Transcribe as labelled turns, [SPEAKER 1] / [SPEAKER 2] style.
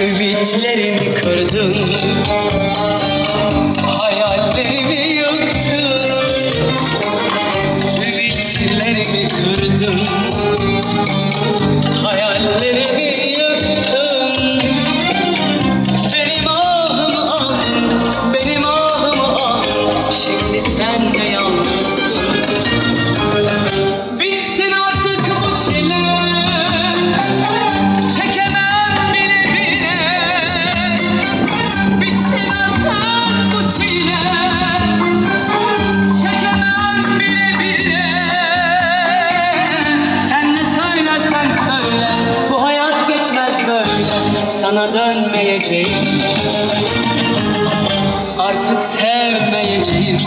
[SPEAKER 1] Ümitlerimi kırdın. Hayallerimi yıktın Ümitlerimi kırdın. sana dönmeyeceğim. Artık sevmeyeceğim.